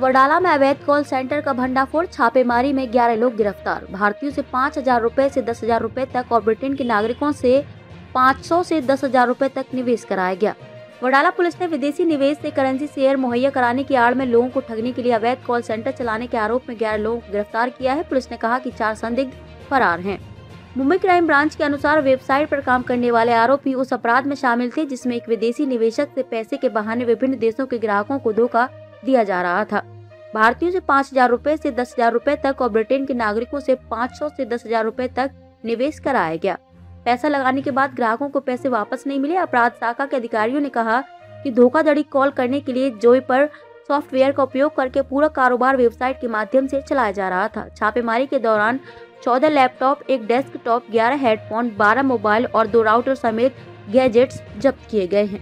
वडाला में अवैध call centre का भंडाफोड़, छापेमारी में 11 लोग गिरफ़्तार। भारतीयों से पाँच हज़ार रूपए से दस हज़ार रूपए तक और ब्रिटेन के नागरिकों से 500 से दस हज़ार रूपए तक निवेश कराया गया। वडाला पुलिस ने विदेशी निवेश से करेंसी शेयर मुहैया कराने की आड़ में लोगों को ठगने के लिए अवैध कॉल सेंटर चलाने के आरोप में ग्यारह लोगों को गिरफ़्तार किया है। पुलिस ने कहा कि चार संदिग्ध फरार हैं। मुंबई क्राइम ब्रांच के अनुसार वेबसाइट पर काम करने वाले आरोपी उस अपराध में शामिल थे, जिसमें एक विदेशी निवेशक से पैसे के बहाने विभिन्न देशों के ग्राहकों को धोखा दिया जा रहा था। भारतीयों से पाँच हज़ार रूपए ऐसी दस हज़ार रूपए तक और ब्रिटेन के नागरिकों से पाँच सौ ऐसी दस हज़ार रूपए तक निवेश कराया गया। पैसा लगाने के बाद ग्राहकों को पैसे वापस नहीं मिले। अपराध शाखा के अधिकारियों ने कहा कि धोखाधड़ी कॉल करने के लिए जोई पर सॉफ्टवेयर का उपयोग करके पूरा कारोबार वेबसाइट के माध्यम से चलाया जा रहा था। छापेमारी के दौरान 14 लैपटॉप, एक डेस्कटॉप 11 हेडफोन 12 मोबाइल और दो राउटर समेत गैजेट्स जब्त किए गए हैं।